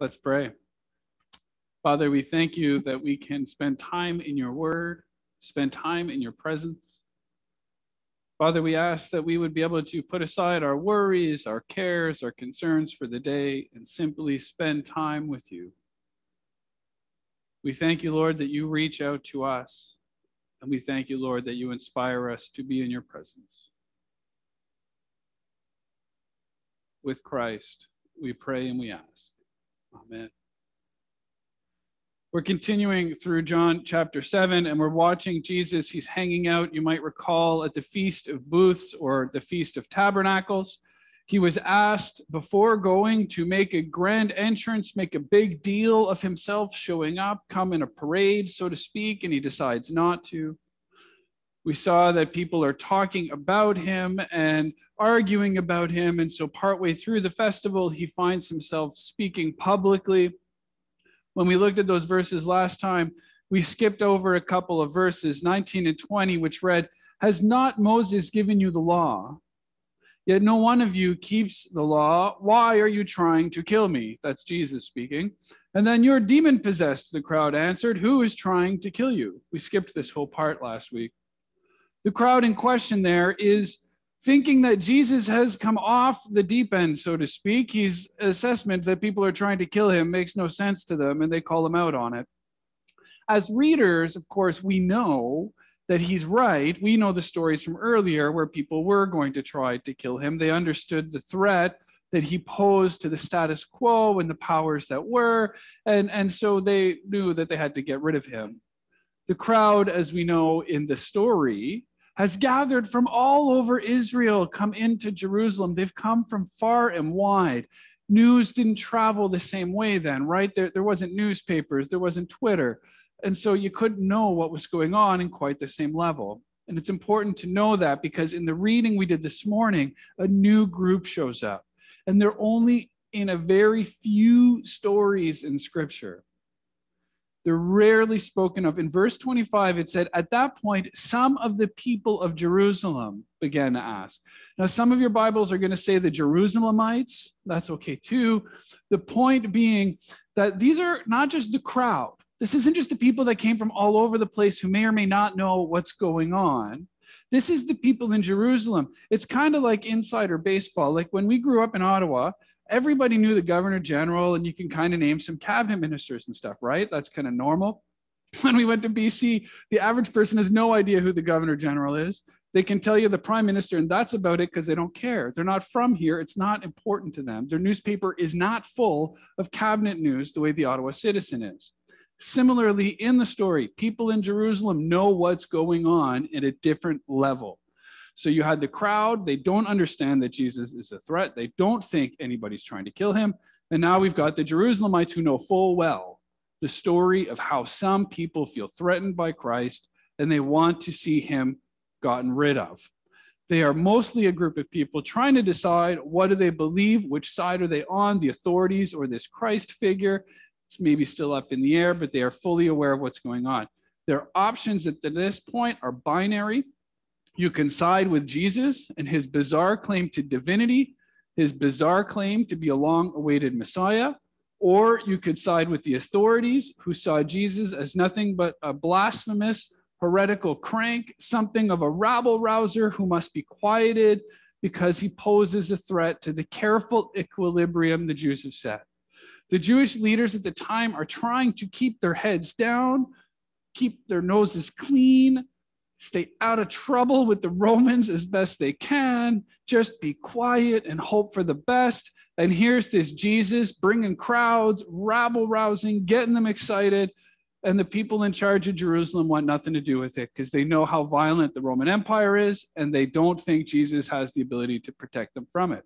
Let's pray. Father, we thank you that we can spend time in your word, spend time in your presence. Father, we ask that we would be able to put aside our worries, our cares, our concerns for the day, and simply spend time with you. We thank you, Lord, that you reach out to us. And we thank you, Lord, that you inspire us to be in your presence. With Christ, we pray and we ask. Amen. We're continuing through John chapter 7, and we're watching Jesus. He's hanging out, you might recall, at the Feast of Booths or the Feast of Tabernacles. He was asked before going to make a grand entrance, make a big deal of himself showing up, come in a parade, so to speak, and he decides not to. We saw that people are talking about him and arguing about him. And so, partway through the festival, he finds himself speaking publicly when we looked at those verses last time, we skipped over a couple of verses, 19 and 20, which read, Has not Moses given you the law? Yet no one of you keeps the law. Why are you trying to kill me? That's Jesus speaking. And then you're demon possessed, the crowd answered. Who is trying to kill you? We skipped this whole part last week. The crowd in question there is thinking that Jesus has come off the deep end, so to speak. His assessment that people are trying to kill him makes no sense to them, and they call him out on it. As readers, of course, we know that he's right. We know the stories from earlier where people were going to try to kill him. They understood the threat that he posed to the status quo and the powers that were, and, and so they knew that they had to get rid of him. The crowd, as we know in the story, has gathered from all over Israel, come into Jerusalem. They've come from far and wide. News didn't travel the same way then, right? There, there wasn't newspapers, there wasn't Twitter. And so you couldn't know what was going on in quite the same level. And it's important to know that because in the reading we did this morning, a new group shows up. And they're only in a very few stories in scripture. They're rarely spoken of. In verse 25, it said, At that point, some of the people of Jerusalem began to ask. Now, some of your Bibles are going to say the Jerusalemites. That's okay too. The point being that these are not just the crowd, this isn't just the people that came from all over the place who may or may not know what's going on. This is the people in Jerusalem. It's kind of like insider baseball. Like when we grew up in Ottawa, everybody knew the governor general and you can kind of name some cabinet ministers and stuff, right? That's kind of normal. When we went to BC, the average person has no idea who the governor general is. They can tell you the prime minister, and that's about it because they don't care. They're not from here. It's not important to them. Their newspaper is not full of cabinet news the way the Ottawa Citizen is. Similarly, in the story, people in Jerusalem know what's going on at a different level. So you had the crowd, they don't understand that Jesus is a threat. They don't think anybody's trying to kill him. And now we've got the Jerusalemites who know full well the story of how some people feel threatened by Christ and they want to see him gotten rid of. They are mostly a group of people trying to decide what do they believe, which side are they on, the authorities or this Christ figure. It's maybe still up in the air, but they are fully aware of what's going on. Their options at this point are binary. You can side with Jesus and his bizarre claim to divinity, his bizarre claim to be a long awaited Messiah, or you could side with the authorities who saw Jesus as nothing but a blasphemous, heretical crank, something of a rabble rouser who must be quieted because he poses a threat to the careful equilibrium the Jews have set. The Jewish leaders at the time are trying to keep their heads down, keep their noses clean, stay out of trouble with the Romans as best they can, just be quiet and hope for the best. And here's this Jesus bringing crowds, rabble rousing, getting them excited. And the people in charge of Jerusalem want nothing to do with it because they know how violent the Roman Empire is and they don't think Jesus has the ability to protect them from it.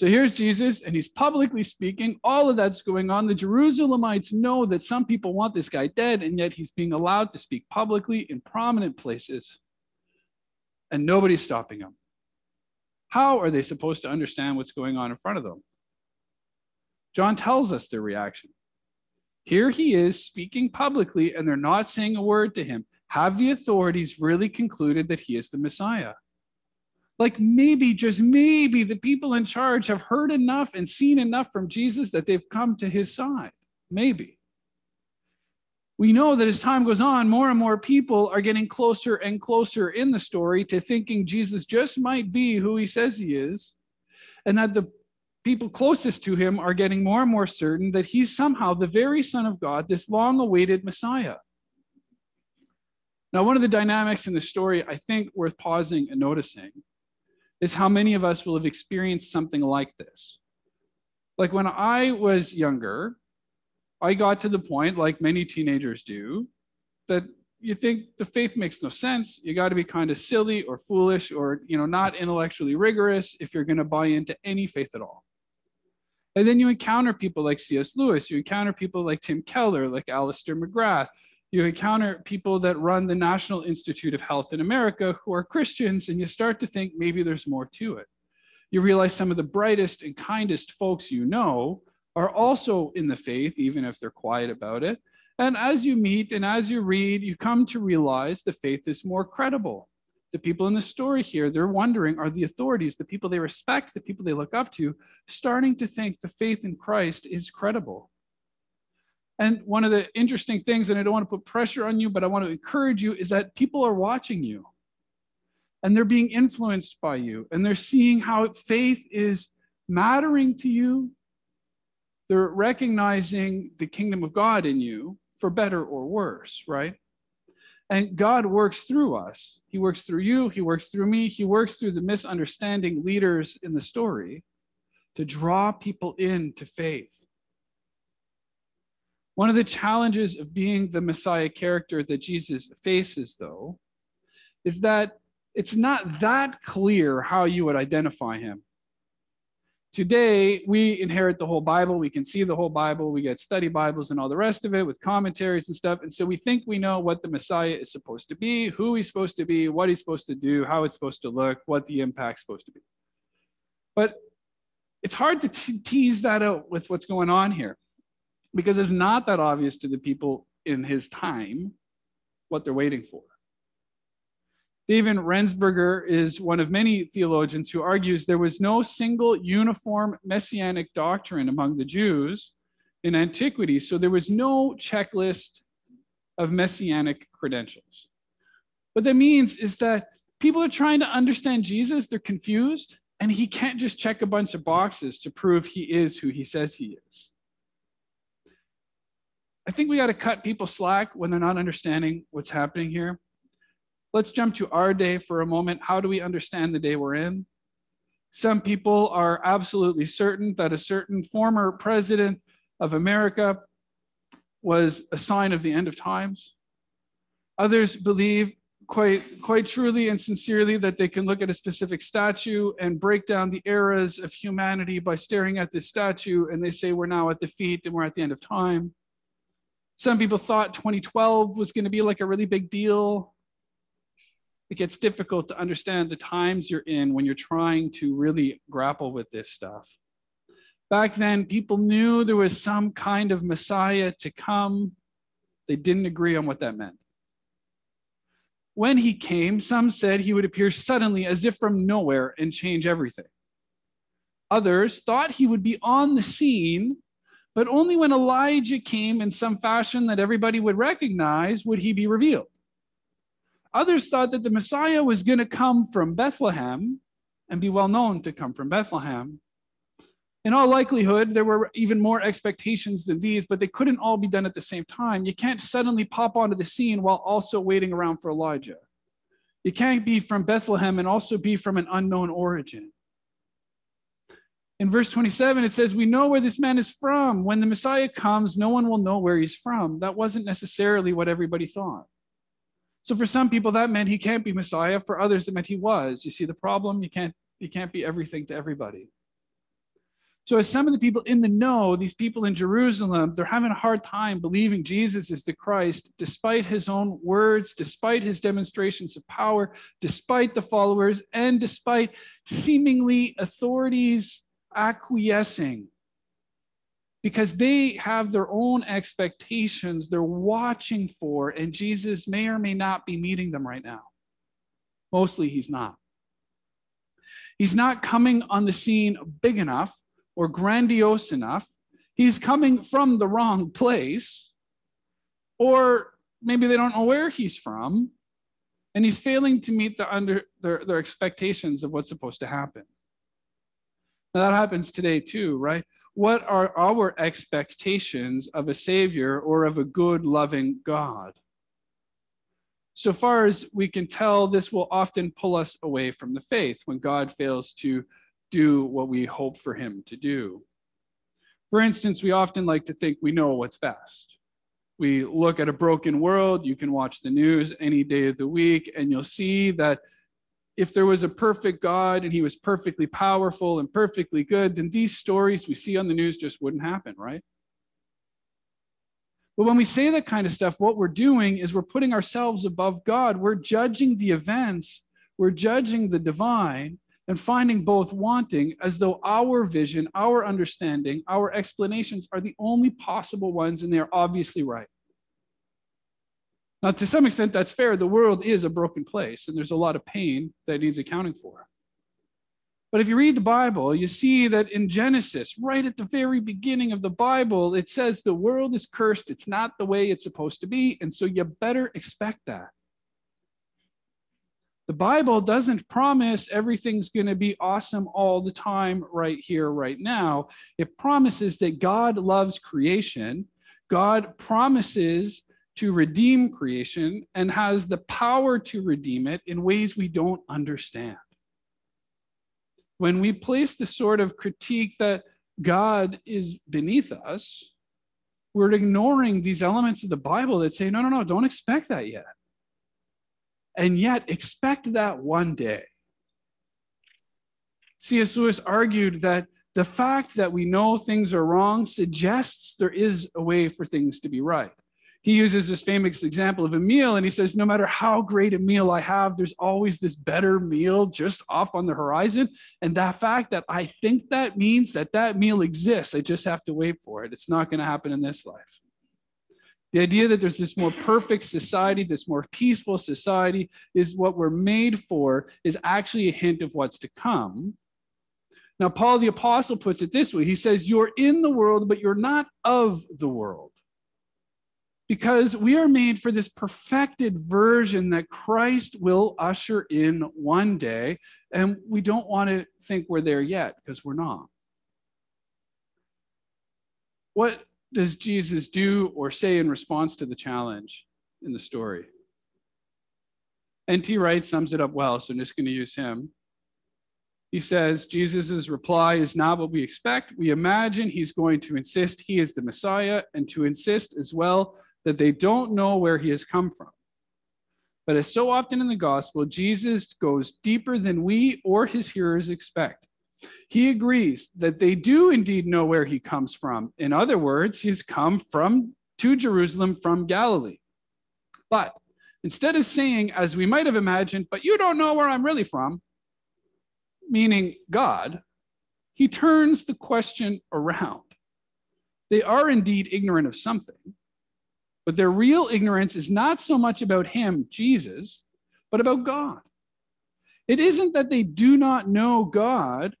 So here's Jesus, and he's publicly speaking. All of that's going on. The Jerusalemites know that some people want this guy dead, and yet he's being allowed to speak publicly in prominent places, and nobody's stopping him. How are they supposed to understand what's going on in front of them? John tells us their reaction. Here he is speaking publicly, and they're not saying a word to him. Have the authorities really concluded that he is the Messiah? Like maybe, just maybe, the people in charge have heard enough and seen enough from Jesus that they've come to his side. Maybe. We know that as time goes on, more and more people are getting closer and closer in the story to thinking Jesus just might be who he says he is, and that the people closest to him are getting more and more certain that he's somehow the very Son of God, this long awaited Messiah. Now, one of the dynamics in the story I think worth pausing and noticing is how many of us will have experienced something like this. Like when I was younger, I got to the point, like many teenagers do, that you think the faith makes no sense. You got to be kind of silly or foolish or you know not intellectually rigorous if you're going to buy into any faith at all. And then you encounter people like C.S. Lewis, you encounter people like Tim Keller, like Alister McGrath, you encounter people that run the National Institute of Health in America who are Christians, and you start to think maybe there's more to it. You realize some of the brightest and kindest folks you know are also in the faith, even if they're quiet about it. And as you meet and as you read, you come to realize the faith is more credible. The people in the story here, they're wondering are the authorities, the people they respect, the people they look up to, starting to think the faith in Christ is credible. And one of the interesting things, and I don't want to put pressure on you, but I want to encourage you, is that people are watching you and they're being influenced by you and they're seeing how faith is mattering to you they're recognizing the kingdom of God in you for better or worse, right? And God works through us. He works through you, He works through me, He works through the misunderstanding leaders in the story to draw people into faith. One of the challenges of being the Messiah character that Jesus faces, though, is that it's not that clear how you would identify him. Today, we inherit the whole Bible. We can see the whole Bible. We get study Bibles and all the rest of it with commentaries and stuff. And so we think we know what the Messiah is supposed to be, who he's supposed to be, what he's supposed to do, how it's supposed to look, what the impact's supposed to be. But it's hard to tease that out with what's going on here because it's not that obvious to the people in his time what they're waiting for. David Rensberger is one of many theologians who argues there was no single uniform messianic doctrine among the Jews in antiquity, so there was no checklist of messianic credentials. What that means is that people are trying to understand Jesus, they're confused, and he can't just check a bunch of boxes to prove he is who he says he is. I think we got to cut people slack when they're not understanding what's happening here. Let's jump to our day for a moment. How do we understand the day we're in? Some people are absolutely certain that a certain former president of America was a sign of the end of times. Others believe quite, quite truly and sincerely that they can look at a specific statue and break down the eras of humanity by staring at this statue, and they say we're now at the feet and we're at the end of time. Some people thought 2012 was going to be like a really big deal it gets difficult to understand the times you're in when you're trying to really grapple with this stuff. Back then, people knew there was some kind of Messiah to come. They didn't agree on what that meant. When he came, some said he would appear suddenly as if from nowhere and change everything. Others thought he would be on the scene, but only when Elijah came in some fashion that everybody would recognize would he be revealed. Others thought that the Messiah was going to come from Bethlehem and be well known to come from Bethlehem. In all likelihood, there were even more expectations than these, but they couldn't all be done at the same time. You can't suddenly pop onto the scene while also waiting around for Elijah. You can't be from Bethlehem and also be from an unknown origin. In verse 27, it says, We know where this man is from. When the Messiah comes, no one will know where he's from. That wasn't necessarily what everybody thought. So for some people, that meant he can't be Messiah. For others, it meant he was. You see the problem? You can't, you can't be everything to everybody. So as some of the people in the know, these people in Jerusalem, they're having a hard time believing Jesus is the Christ, despite his own words, despite his demonstrations of power, despite the followers, and despite seemingly authorities acquiescing because they have their own expectations they're watching for, and Jesus may or may not be meeting them right now. Mostly, he's not. He's not coming on the scene big enough or grandiose enough. He's coming from the wrong place, or maybe they don't know where he's from, and he's failing to meet the under, their, their expectations of what's supposed to happen. Now, that happens today too, right? What are our expectations of a Savior or of a good, loving God? So far as we can tell, this will often pull us away from the faith when God fails to do what we hope for Him to do. For instance, we often like to think we know what's best. We look at a broken world, you can watch the news any day of the week, and you'll see that if there was a perfect God and he was perfectly powerful and perfectly good, then these stories we see on the news just wouldn't happen, right? But when we say that kind of stuff, what we're doing is we're putting ourselves above God. We're judging the events, we're judging the divine, and finding both wanting as though our vision, our understanding, our explanations are the only possible ones, and they're obviously right. Now, to some extent, that's fair. The world is a broken place, and there's a lot of pain that needs accounting for. But if you read the Bible, you see that in Genesis, right at the very beginning of the Bible, it says the world is cursed. It's not the way it's supposed to be. And so you better expect that. The Bible doesn't promise everything's going to be awesome all the time, right here, right now. It promises that God loves creation. God promises to redeem creation and has the power to redeem it in ways we don't understand. When we place the sort of critique that God is beneath us, we're ignoring these elements of the Bible that say, no, no, no, don't expect that yet. And yet, expect that one day. C.S. Lewis argued that the fact that we know things are wrong suggests there is a way for things to be right he uses this famous example of a meal and he says no matter how great a meal i have there's always this better meal just off on the horizon. And that fact that i think that means that that meal exists i just have to wait for it. It's not going to happen in this life. The idea that there's this more perfect society this more peaceful society is what we're made for is actually a hint of what's to come. Now paul the apostle puts it this way. He says you're in the world but you're not of the world because we are made for this perfected version that Christ will usher in one day. And we don't want to think we're there yet because we're not. What does Jesus do or say in response to the challenge in the story? N.T. Wright sums it up well, so I'm just going to use him. He says Jesus' reply is not what we expect. We imagine he's going to insist he is the Messiah and to insist as well that they don't know where he has come from. But as so often in the gospel, Jesus goes deeper than we or his hearers expect. He agrees that they do indeed know where he comes from. In other words, he's come from to Jerusalem from Galilee. But instead of saying, as we might have imagined, but you don't know where I'm really from, meaning God, he turns the question around. They are indeed ignorant of something, but their real ignorance is not so much about him, Jesus, but about God. It isn't that they do not know God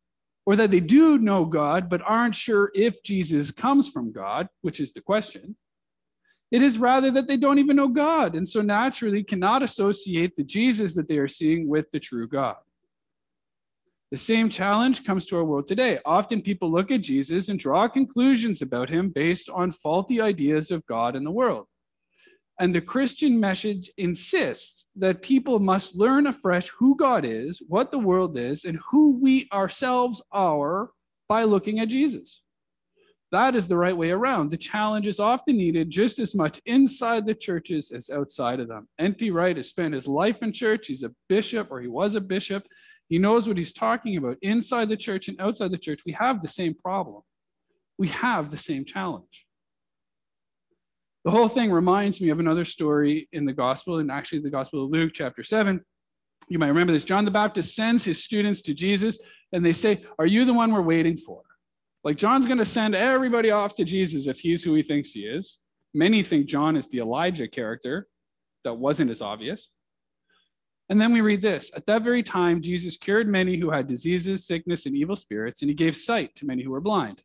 or that they do know God but aren't sure if Jesus comes from God, which is the question. It is rather that they don't even know God and so naturally cannot associate the Jesus that they are seeing with the true God. The same challenge comes to our world today. Often people look at Jesus and draw conclusions about him based on faulty ideas of God and the world. And the Christian message insists that people must learn afresh who God is, what the world is, and who we ourselves are by looking at Jesus. That is the right way around. The challenge is often needed just as much inside the churches as outside of them. N.T. Wright has spent his life in church. He's a bishop, or he was a bishop. He knows what he's talking about. Inside the church and outside the church, we have the same problem. We have the same challenge. The whole thing reminds me of another story in the gospel, and actually the Gospel of Luke, chapter 7. You might remember this. John the Baptist sends his students to Jesus, and they say, Are you the one we're waiting for? Like, John's going to send everybody off to Jesus if he's who he thinks he is. Many think John is the Elijah character that wasn't as obvious. And then we read this At that very time, Jesus cured many who had diseases, sickness, and evil spirits, and he gave sight to many who were blind.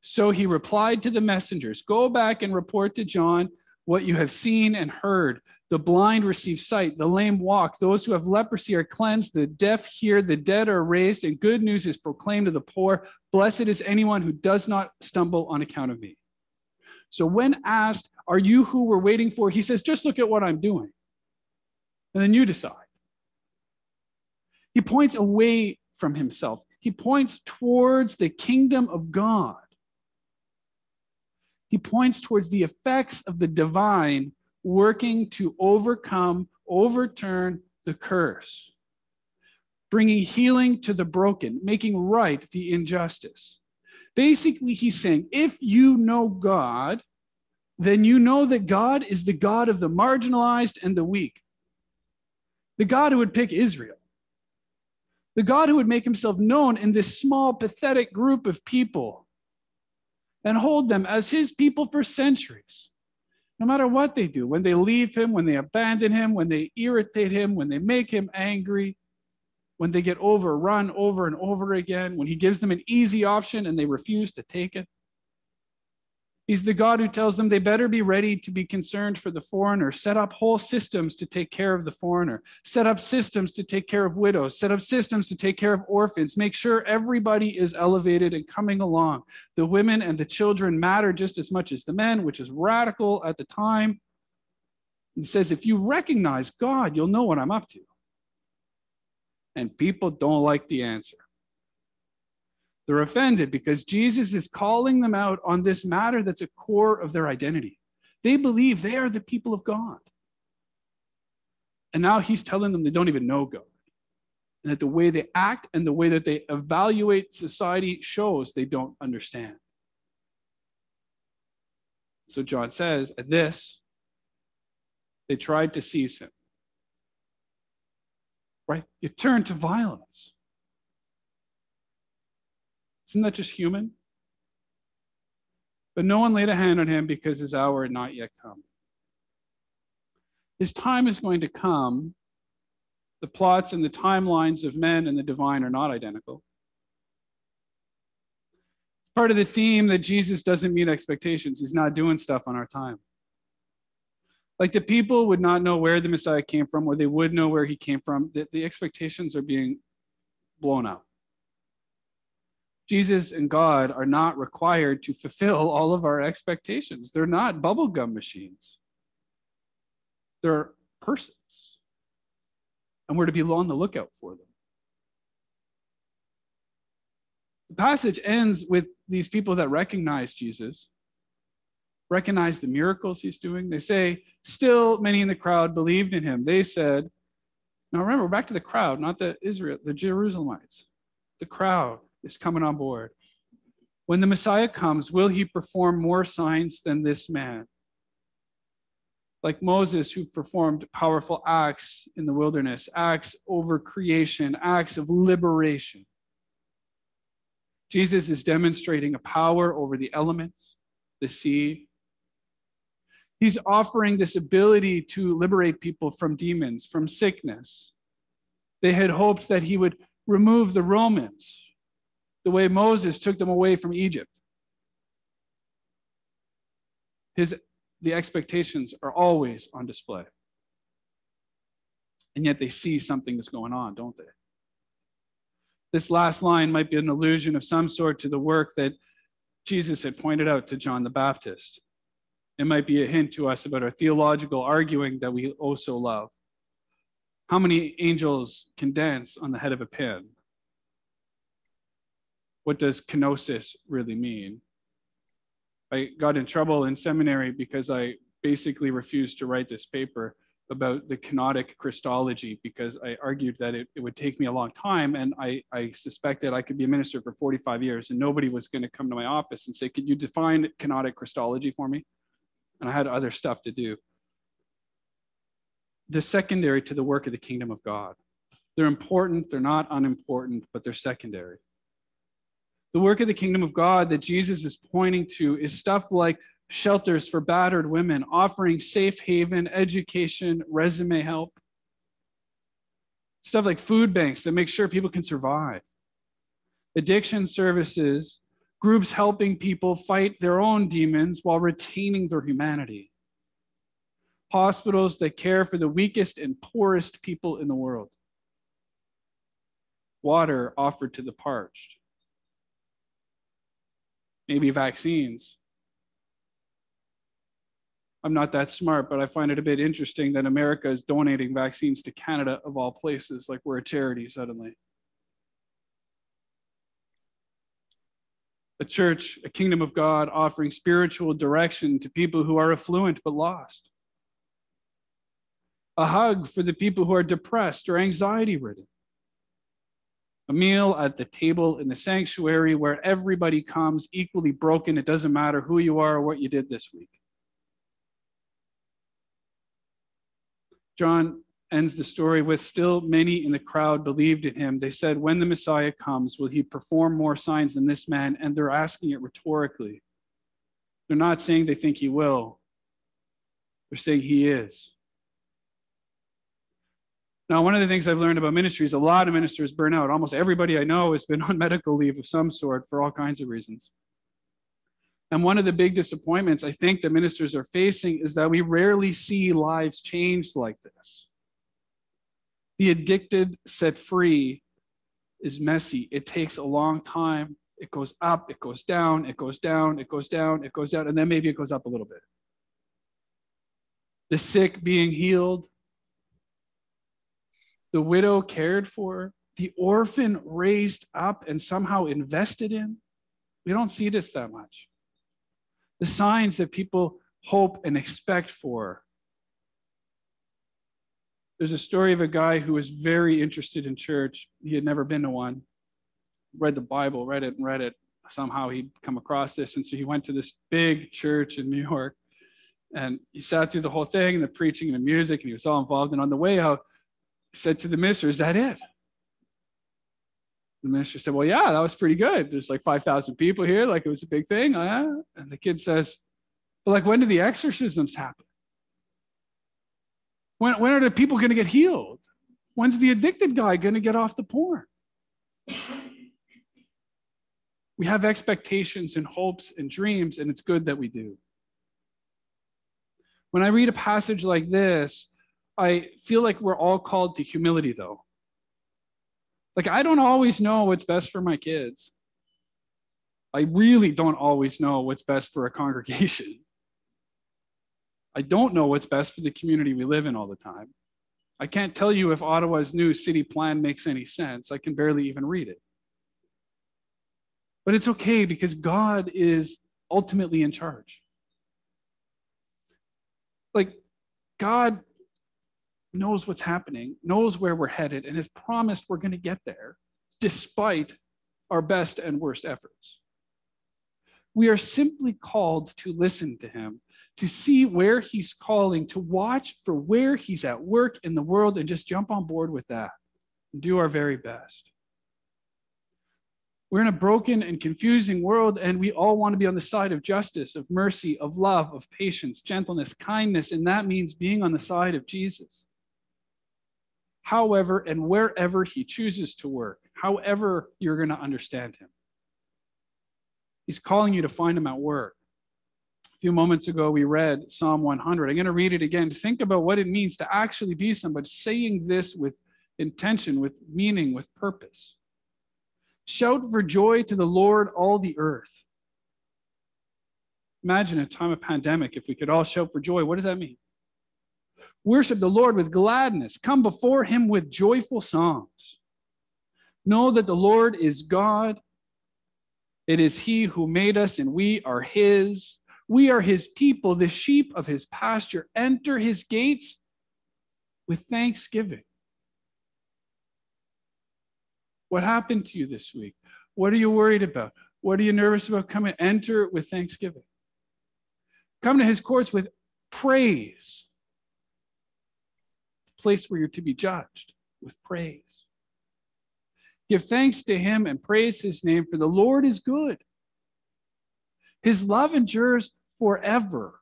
So he replied to the messengers Go back and report to John what you have seen and heard. The blind receive sight, the lame walk, those who have leprosy are cleansed, the deaf hear, the dead are raised, and good news is proclaimed to the poor. Blessed is anyone who does not stumble on account of me. So, when asked, Are you who we're waiting for? He says, Just look at what I'm doing. And then you decide. He points away from himself, he points towards the kingdom of God. He points towards the effects of the divine working to overcome, overturn the curse, bringing healing to the broken, making right the injustice. Basically, he's saying if you know God, then you know that God is the God of the marginalized and the weak, the God who would pick Israel, the God who would make himself known in this small, pathetic group of people and hold them as his people for centuries. No matter what they do, when they leave him, when they abandon him, when they irritate him, when they make him angry, when they get overrun over and over again, when he gives them an easy option and they refuse to take it. He's the God who tells them they better be ready to be concerned for the foreigner, set up whole systems to take care of the foreigner, set up systems to take care of widows, set up systems to take care of orphans, make sure everybody is elevated and coming along. The women and the children matter just as much as the men, which is radical at the time. He says, if you recognize God, you'll know what I'm up to. And people don't like the answer. They're offended because Jesus is calling them out on this matter that's a core of their identity. They believe they are the people of God. And now he's telling them they don't even know God. And that the way they act and the way that they evaluate society shows they don't understand. So John says, at this, they tried to seize him. Right? You turn to violence. Isn't that just human? But no one laid a hand on him because his hour had not yet come. His time is going to come. The plots and the timelines of men and the divine are not identical. It's part of the theme that Jesus doesn't meet expectations. He's not doing stuff on our time. Like the people would not know where the Messiah came from, or they would know where he came from. The, the expectations are being blown up. Jesus and God are not required to fulfill all of our expectations. They're not bubblegum machines, they're persons. And we're to be on the lookout for them. The passage ends with these people that recognize Jesus, recognize the miracles he's doing. They say, still many in the crowd believed in him. They said, now remember, back to the crowd, not the Israel, the Jerusalemites, the crowd is coming on board. When the Messiah comes, will he perform more signs than this man? Like Moses, who performed powerful acts in the wilderness, acts over creation, acts of liberation. Jesus is demonstrating a power over the elements, the sea. He's offering this ability to liberate people from demons, from sickness. They had hoped that he would remove the Romans the way Moses took them away from Egypt. His, the expectations are always on display. And yet they see something that's going on, don't they? This last line might be an allusion of some sort to the work that Jesus had pointed out to John the Baptist. It might be a hint to us about our theological arguing that we also love. How many angels can dance on the head of a pin? What does kenosis really mean? I got in trouble in seminary because I basically refused to write this paper about the kenotic Christology because I argued that it, it would take me a long time and I, I suspected I could be a minister for 45 years and nobody was going to come to my office and say, Could you define kenotic Christology for me? And I had other stuff to do. They're secondary to the work of the kingdom of God. They're important, they're not unimportant, but they're secondary. The work of the kingdom of God that Jesus is pointing to is stuff like shelters for battered women, offering safe haven, education, resume help. stuff like food banks that make sure people can survive, addiction services, groups helping people fight their own demons while retaining their humanity, hospitals that care for the weakest and poorest people in the world, water offered to the parched, maybe vaccines. I'm not that smart, but I find it a bit interesting that America is donating vaccines to Canada, of all places, like we're a charity suddenly. A church, a kingdom of God, offering spiritual direction to people who are affluent but lost. A hug for the people who are depressed or anxiety ridden a meal at the table in the sanctuary where everybody comes equally broken. It doesn't matter who you are or what you did this week. John ends the story with still many in the crowd believed in him. They said, When the Messiah comes, will he perform more signs than this man? And they're asking it rhetorically. They're not saying they think he will, they're saying he is. Now, one of the things I've learned about ministry is a lot of ministers burn out. Almost everybody I know has been on medical leave of some sort for all kinds of reasons. And one of the big disappointments I think that ministers are facing is that we rarely see lives changed like this. The addicted set free is messy. It takes a long time. It goes up, it goes down, it goes down, it goes down, it goes down, and then maybe it goes up a little bit. The sick being healed, the widow cared for, the orphan raised up and somehow invested in. We don't see this that much. The signs that people hope and expect for. There's a story of a guy who was very interested in church. He had never been to one, read the Bible, read it and read it. Somehow he'd come across this. And so he went to this big church in New York and he sat through the whole thing and the preaching and the music and he was all involved. And on the way out, said to the minister, Is that it? The minister said, Well, yeah, that was pretty good. There's like 5,000 people here. Like it was a big thing. Uh, and the kid says, But like, when do the exorcisms happen? When, when are the people going to get healed? When's the addicted guy going to get off the porn? We have expectations and hopes and dreams, and it's good that we do. When I read a passage like this, I feel like we're all called to humility, though. Like, I don't always know what's best for my kids. I really don't always know what's best for a congregation. I don't know what's best for the community we live in all the time. I can't tell you if Ottawa's new city plan makes any sense. I can barely even read it. But it's okay because God is ultimately in charge. Like, God knows what's happening, knows where we're headed, and has promised we're going to get there despite our best and worst efforts. We are simply called to listen to him, to see where he's calling, to watch for where he's at work in the world, and just jump on board with that and do our very best. We're in a broken and confusing world, and we all want to be on the side of justice, of mercy, of love, of patience, gentleness, kindness, and that means being on the side of Jesus however and wherever he chooses to work, however you're going to understand him. He's calling you to find him at work. A few moments ago, we read Psalm 100. I'm going to read it again. Think about what it means to actually be somebody saying this with intention, with meaning, with purpose. Shout for joy to the Lord, all the earth. Imagine a time of pandemic, if we could all shout for joy, what does that mean? Worship the Lord with gladness. Come before him with joyful songs. Know that the Lord is God. It is he who made us, and we are his. We are his people, the sheep of his pasture. Enter his gates with thanksgiving. What happened to you this week? What are you worried about? What are you nervous about? Come and enter with thanksgiving. Come to his courts with praise place where you're to be judged with praise. Give thanks to him and praise his name, for the Lord is good. His love endures forever.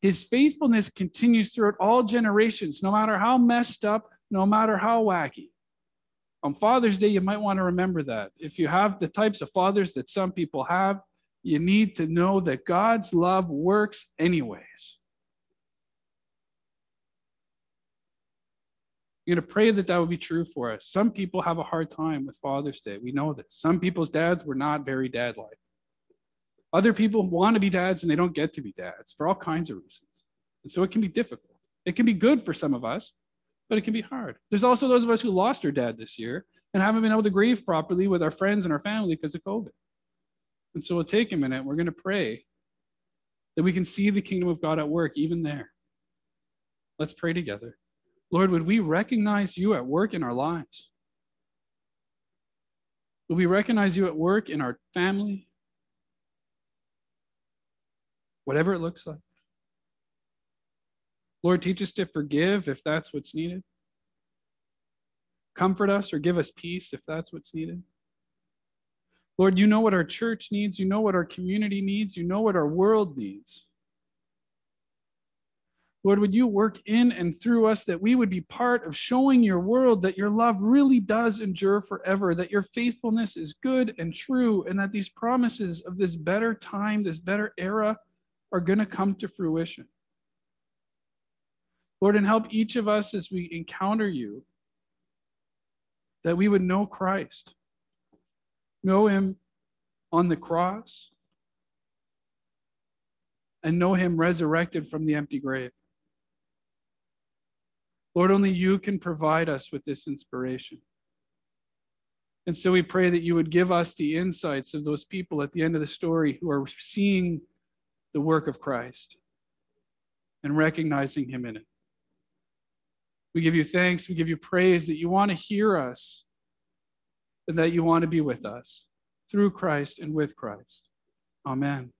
His faithfulness continues throughout all generations, no matter how messed up no matter how wacky. On Father's Day, you might want to remember that. If you have the types of fathers that some people have, you need to know that God's love works anyways. You're going to pray that that would be true for us. Some people have a hard time with Father's Day. We know this. Some people's dads were not very dad like. Other people want to be dads and they don't get to be dads for all kinds of reasons. And so it can be difficult. It can be good for some of us, but it can be hard. There's also those of us who lost our dad this year and haven't been able to grieve properly with our friends and our family because of COVID. And so we'll take a minute. We're going to pray that we can see the kingdom of God at work even there. Let's pray together. Lord, would we recognize you at work in our lives? Would we recognize you at work in our family? Whatever it looks like. Lord, teach us to forgive if that's what's needed. Comfort us or give us peace if that's what's needed. Lord, you know what our church needs. You know what our community needs. You know what our world needs. Lord, would you work in and through us that we would be part of showing your world that your love really does endure forever, that your faithfulness is good and true, and that these promises of this better time, this better era, are going to come to fruition. Lord, and help each of us as we encounter you that we would know Christ, know him on the cross, and know him resurrected from the empty grave. Lord, only you can provide us with this inspiration. And so we pray that you would give us the insights of those people at the end of the story who are seeing the work of Christ and recognizing him in it. We give you thanks. We give you praise that you want to hear us and that you want to be with us through Christ and with Christ. Amen.